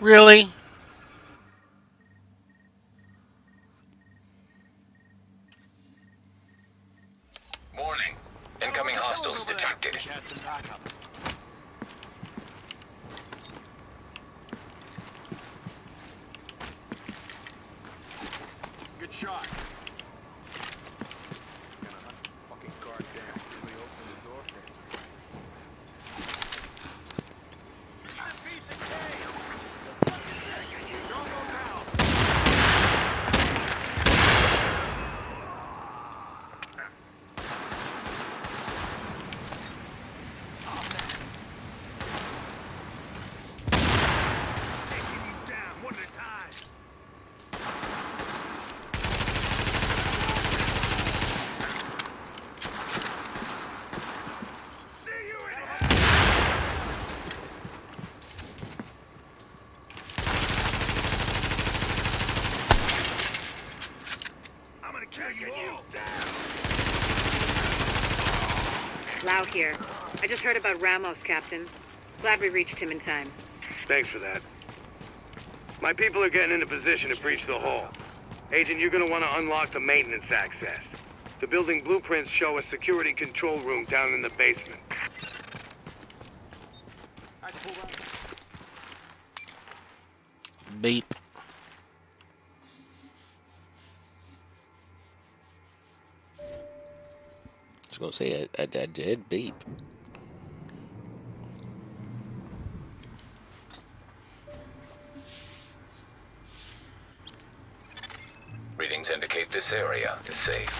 Really? Warning. Incoming hostiles detected. Good shot. Fucking goddamn. Really open the door for us. Down, one at a time. See you in hell! I'm gonna kill you all. Lau here. I just heard about Ramos, Captain. Glad we reached him in time. Thanks for that. My people are getting into position to breach the hull. Agent, you're gonna want to unlock the maintenance access. The building blueprints show a security control room down in the basement. I pull that. Beep. I was gonna say I, I, I did beep. Readings indicate this area is safe.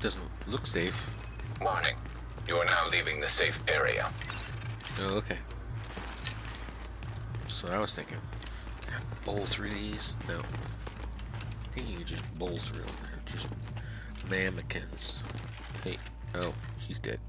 Doesn't look safe. Warning. You are now leaving the safe area. Oh, okay. So I was thinking. Can I bowl through these? No. I think you can just bowl through them. Just mannequins. Hey, oh, he's dead.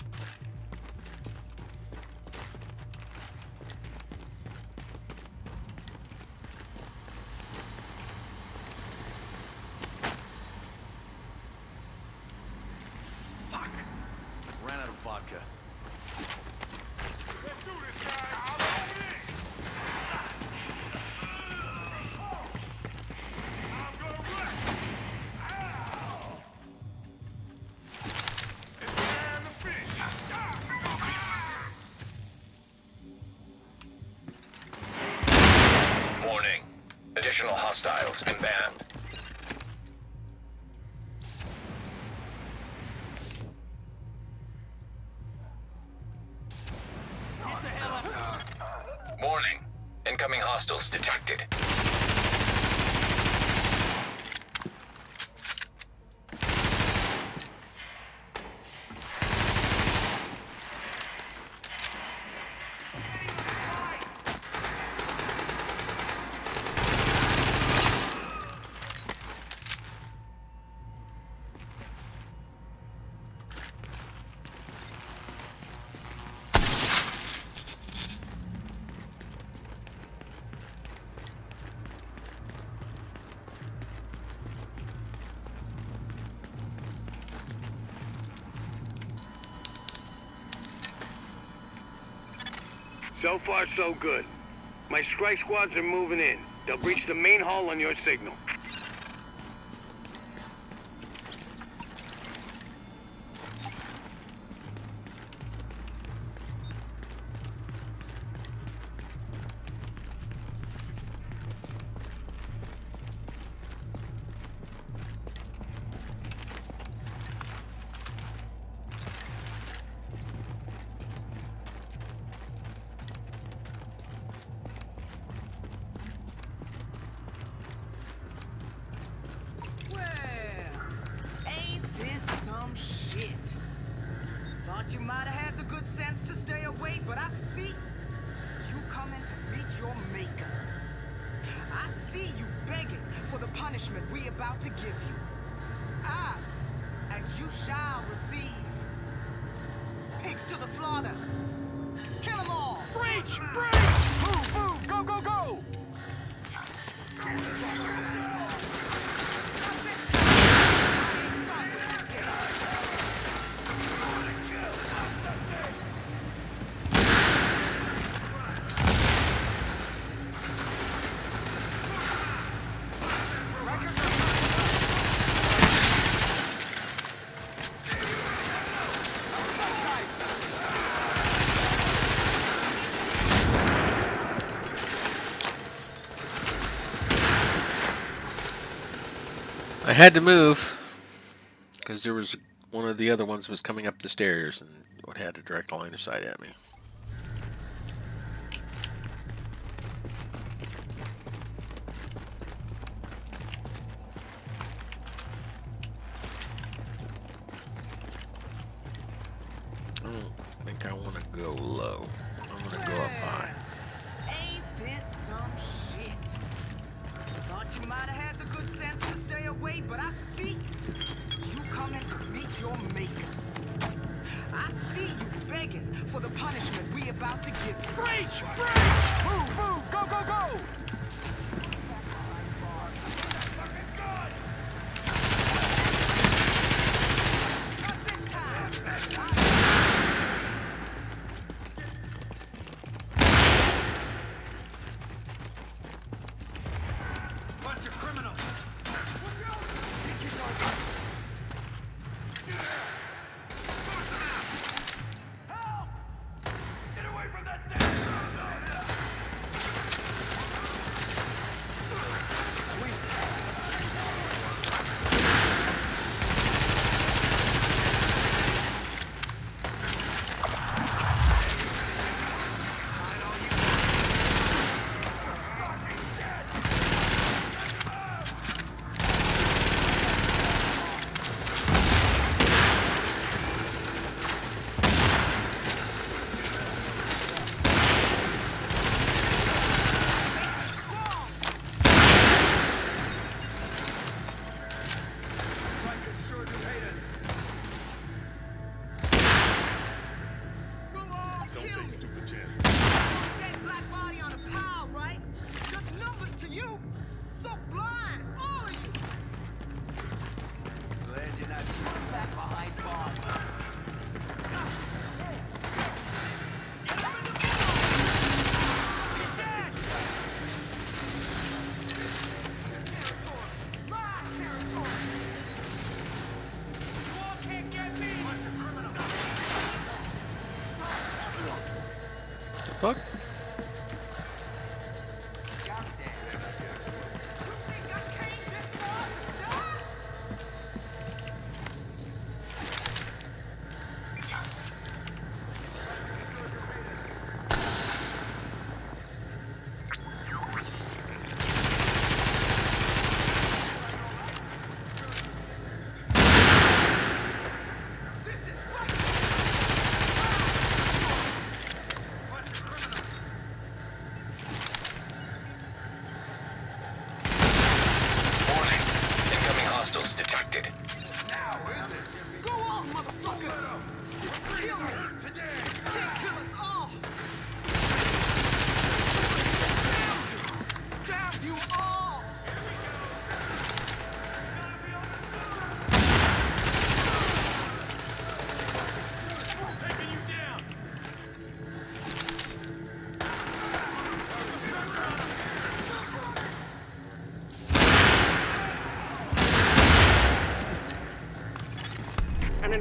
Additional hostiles inbound. So far, so good. My strike squads are moving in. They'll breach the main hall on your signal. Your maker. I see you begging for the punishment we about to give you. Ask, and you shall receive. Pigs to the slaughter. Kill them all. Breach! Breach! Move, move! Go, go, go! Had to move because there was one of the other ones was coming up the stairs and what had a direct line of sight at me.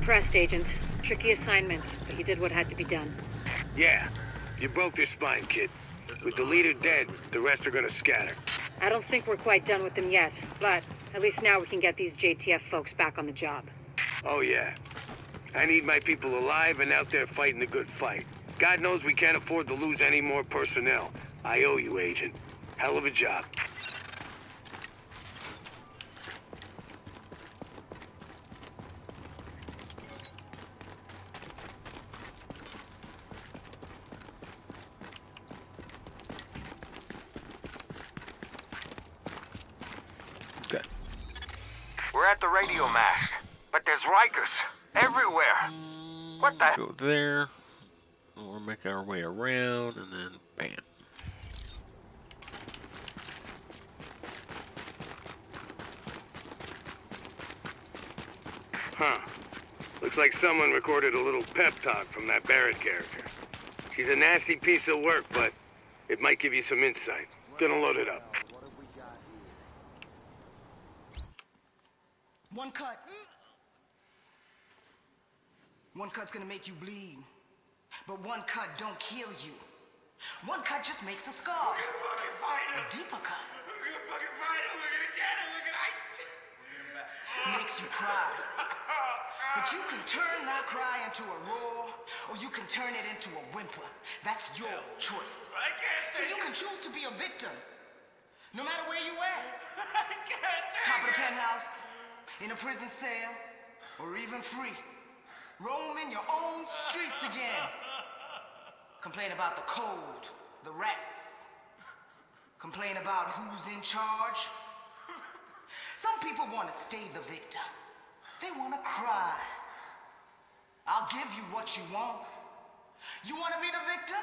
Impressed, Agent. Tricky assignment, but you did what had to be done. Yeah, you broke their spine, kid. With the leader dead, the rest are gonna scatter. I don't think we're quite done with them yet, but at least now we can get these JTF folks back on the job. Oh yeah. I need my people alive and out there fighting the good fight. God knows we can't afford to lose any more personnel. I owe you, Agent. Hell of a job. Okay. We're at the radio mast, but there's Rikers everywhere. What the? Go there. We'll make our way around and then bam. Huh. Looks like someone recorded a little pep talk from that Barrett character. She's a nasty piece of work, but it might give you some insight. Gonna load it up. One cut. One cut's gonna make you bleed. But one cut don't kill you. One cut just makes a scar. A deeper cut. Makes you cry. But you can turn that cry into a roar, or you can turn it into a whimper. That's your choice. I can't So you can choose to be a victim, no matter where you at. I can't Top of the penthouse, in a prison cell, or even free. Roaming in your own streets again. Complain about the cold, the rats. Complain about who's in charge. Some people want to stay the victim. They want to cry. I'll give you what you want. You want to be the victim?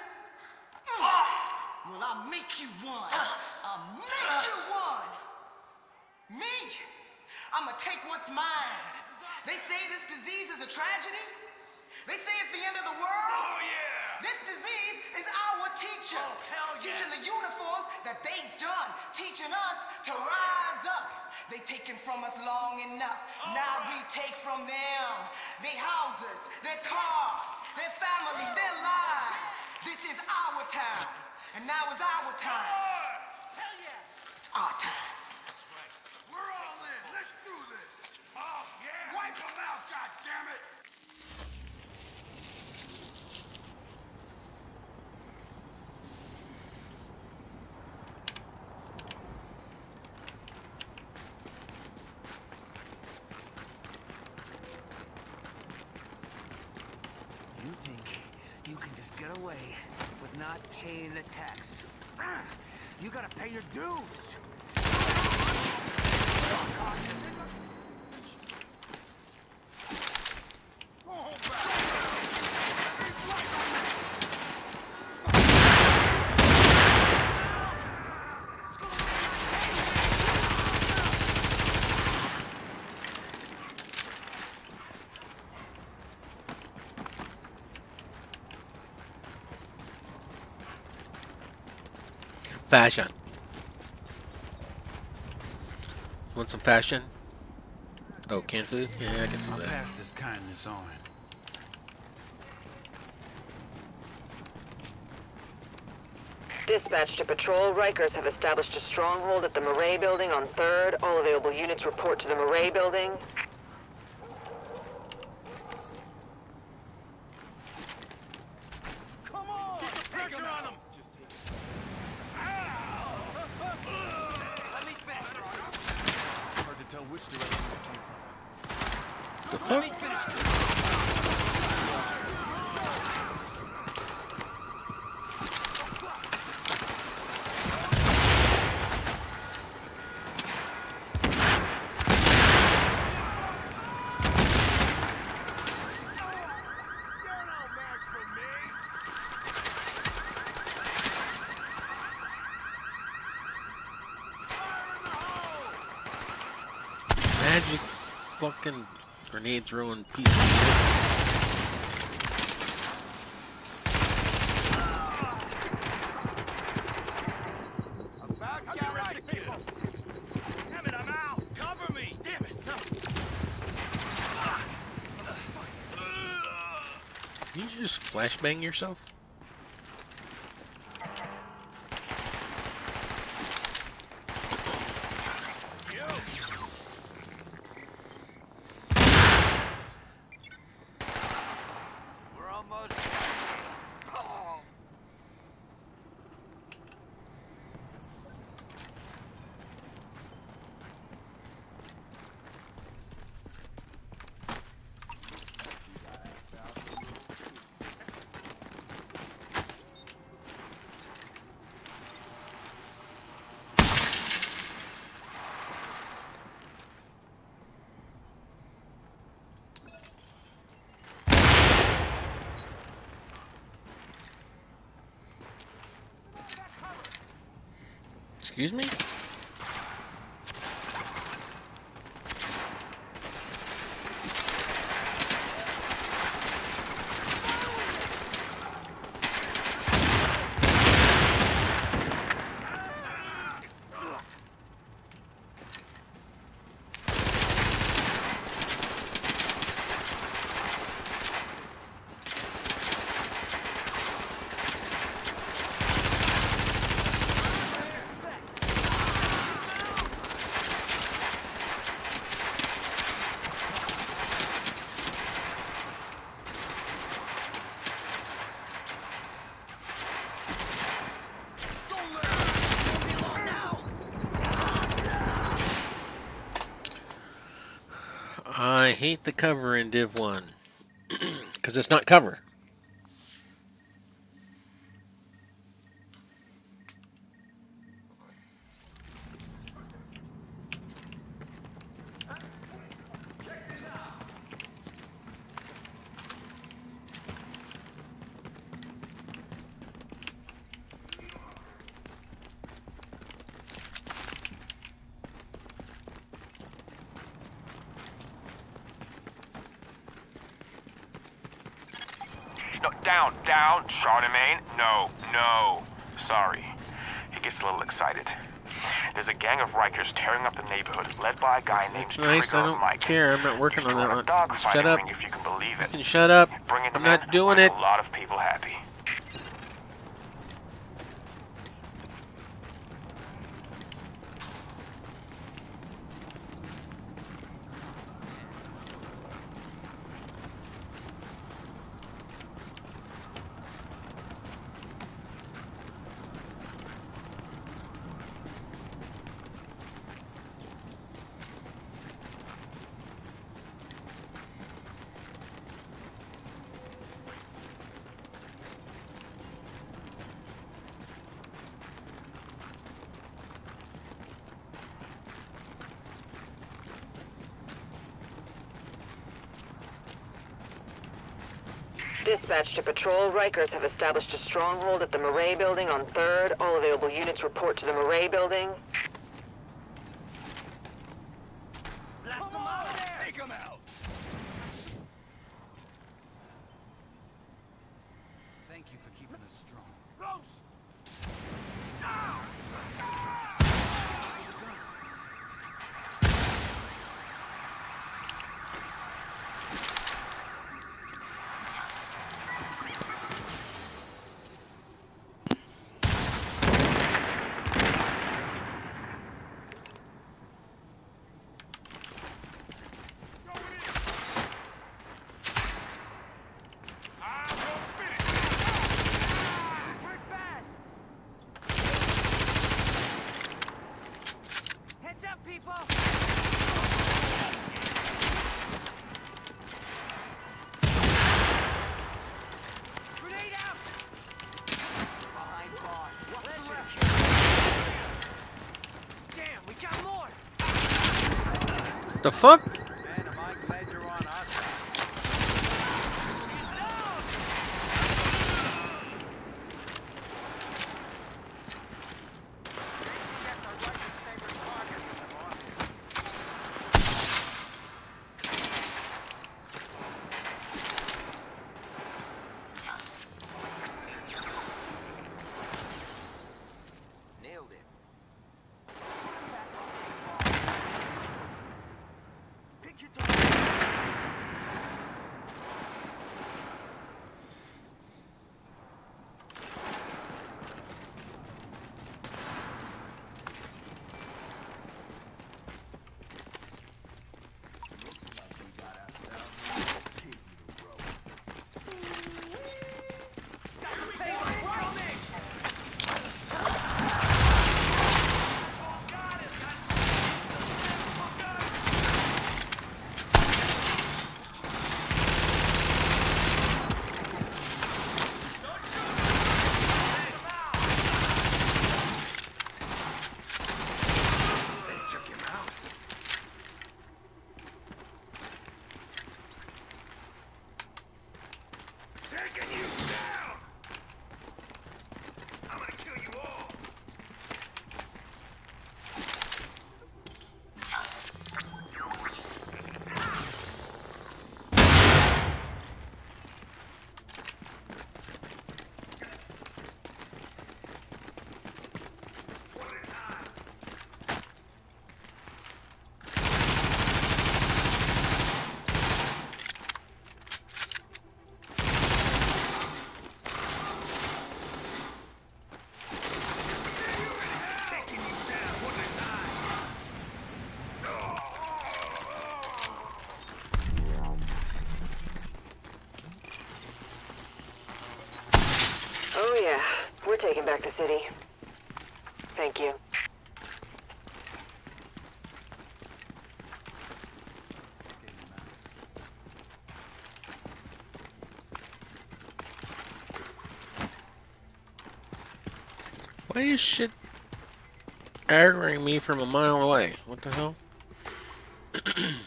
Mm. Well, I'll make you one. I'll make you one. Me? I'ma take what's mine. They say this disease is a tragedy. They say it's the end of the world. Oh, yeah. This disease is our teacher. Oh, hell Teaching yes. the uniforms that they done. Teaching us to rise up. They taken from us long enough. Oh, now we take from them their houses, their cars, their families, their lives. This is our time. And now is our time. Hell yeah. It's our time. We're all in. Let's do this. Oh, yeah. Wipe them out, goddammit. You think you can just get away with not paying the tax? Ah, You gotta pay your dues. Fashion. Want some fashion? Oh, canned food? Yeah, I can see I'll that. pass this kindness on. Dispatch to patrol. Rikers have established a stronghold at the Murray building on 3rd. All available units report to the Murray building. 3 grenade throwing piece of shit. Can you just flashbang yourself? We're almost. Oh. Excuse me? Hate the cover in Div 1. Because it's not cover. No, down, down, Charlemagne. No, no. Sorry. He gets a little excited. There's a gang of Rikers tearing up the neighborhood, led by a guy named It's nice. I don't Mike. care. I'm not working on that one. Shut up. if you can believe it. You can shut up. I'm not doing it. A lot of people happy. Dispatch to patrol. Rikers have established a stronghold at the Murray building on 3rd. All available units report to the Murray building. Blast them out! Take them out! Thank you for keeping us strong. Rose! Heads up, people! Grenade out! Behind bars. What's the left? Damn, we got more! The fuck? Yeah, we're taking back the city. Thank you. Why is shit aggroing me from a mile away? What the hell?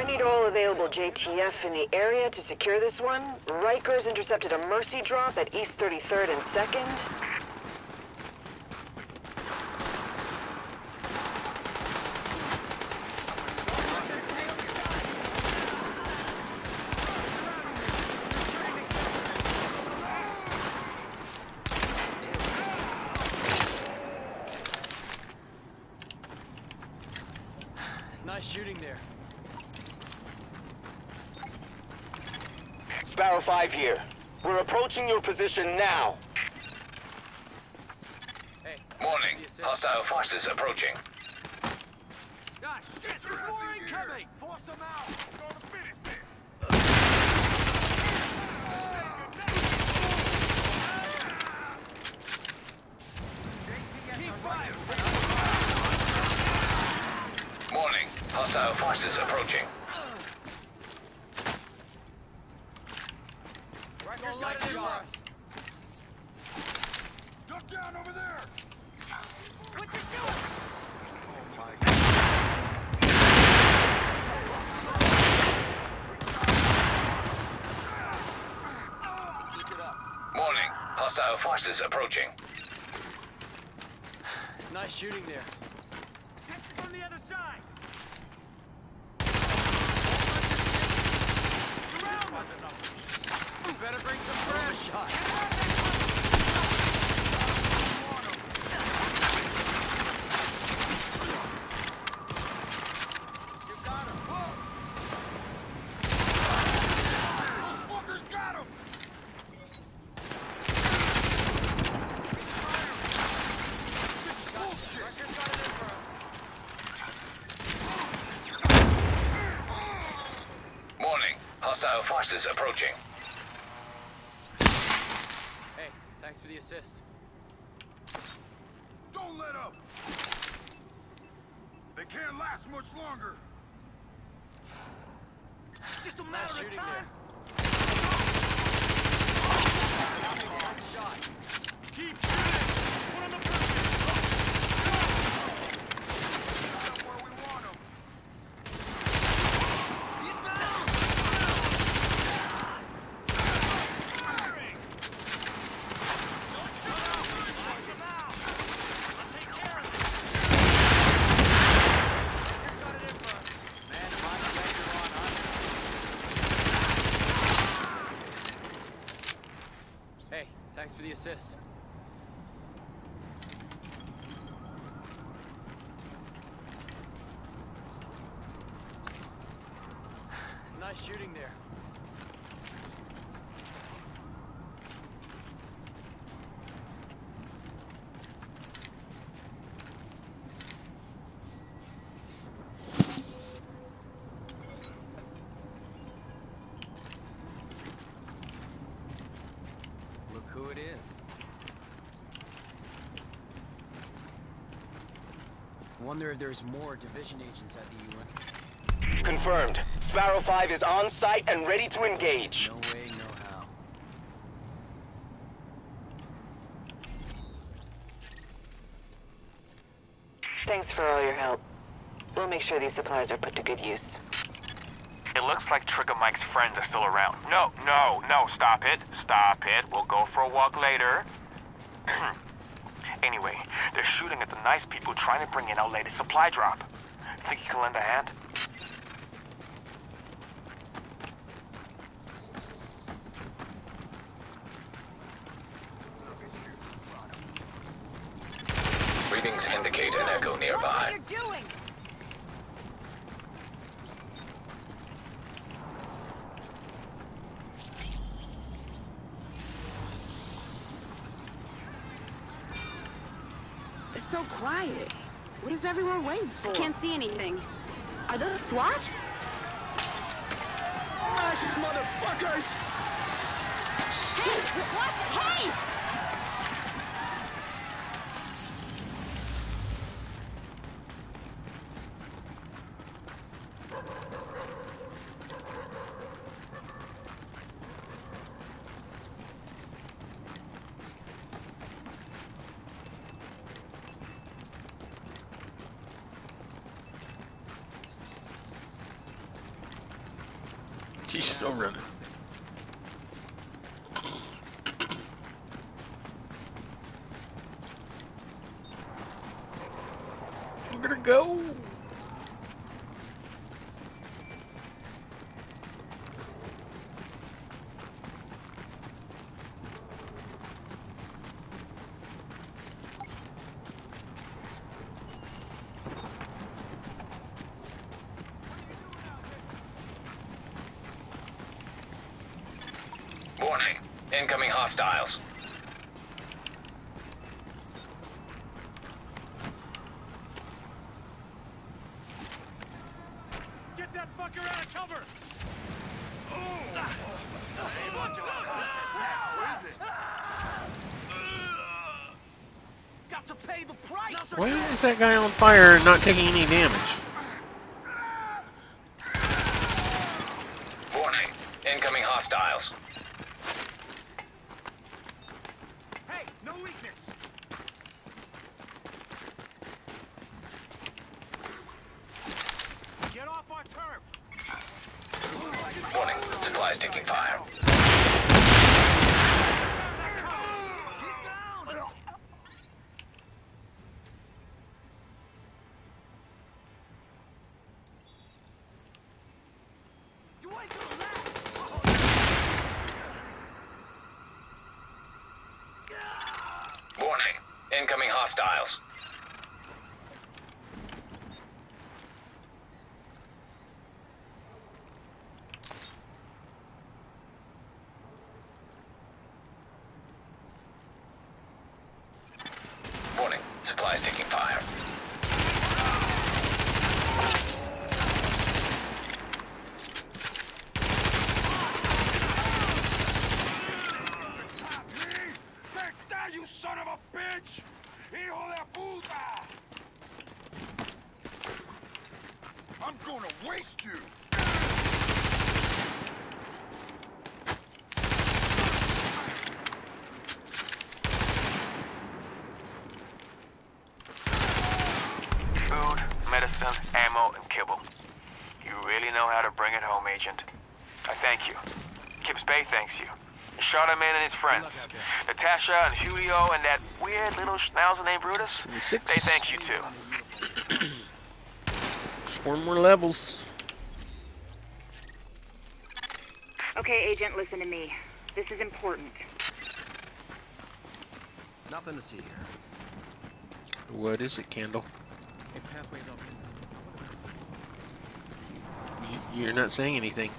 I need all available JTF in the area to secure this one. Rikers intercepted a Mercy drop at East 33rd and 2nd. Nice shooting there. Sparrow 5 here. We're approaching your position now. Hey. Warning. Hostile forces approaching. God, shit, there's more incoming! Force them out! Gonna finish this! Keep firing! Warning. Hostile forces approaching. Rikers got it in for us. Duck down over there! What you doing? Warning. Hostile forces approaching. Nice shooting there. Get from the other side! Surround us! You better bring some fresh shot. You got him. Those fuckers got him! Rikers got it in for us. Warning. Hostile forces approaching. Hey, thanks for the assist. Don't let up! They can't last much longer! Just a matter of time. Keep shooting! Put on the pressure! Where we want 'em. He's down! Firing! Don't shoot out! Knock him out! I'll take care of it. Got it in for us. Man, my legs are on us. Hey, thanks for the assist. Nice shooting there. Look who it is. Wonder if there's more division agents at the UN. Confirmed. Sparrow 5 is on site and ready to engage. No way, no how. Thanks for all your help. We'll make sure these supplies are put to good use. It looks like Trigger Mike's friends are still around. No, no, no, stop it. Stop it. We'll go for a walk later. anyway, they're shooting at the nice people trying to bring in our latest supply drop. Think you can lend a hand? Readings indicate an echo nearby. Quiet. What is everyone waiting for? I can't see anything. Are those SWAT? Nice motherfuckers! Hey! What? Hey! She's still running. I'm gonna go. Warning. Incoming hostiles. Get that fucker out of cover! Got to pay the price. Why is that guy on fire and not taking any damage? Warning. Incoming hostiles. Hey, no weakness! Get off our turf! Warning. Supplies taking fire. You ain't gonna last. Warning. Incoming hostiles. Warning. Supplies taking fire. Take that, you son of a bitch! Hijo de puta! I'm gonna waste you! Food, medicine, ammo, and kibble. You really know how to bring it home, Agent. I thank you. Kips Bay thanks you. And Charlemagne and his friends. Natasha and Julio and that weird little schnauzer named Brutus. Six. They thank you too. Just four more levels. Okay, Agent, listen to me. This is important. Nothing to see here. What is it, Candle? Hey, pathways open. You're not saying anything.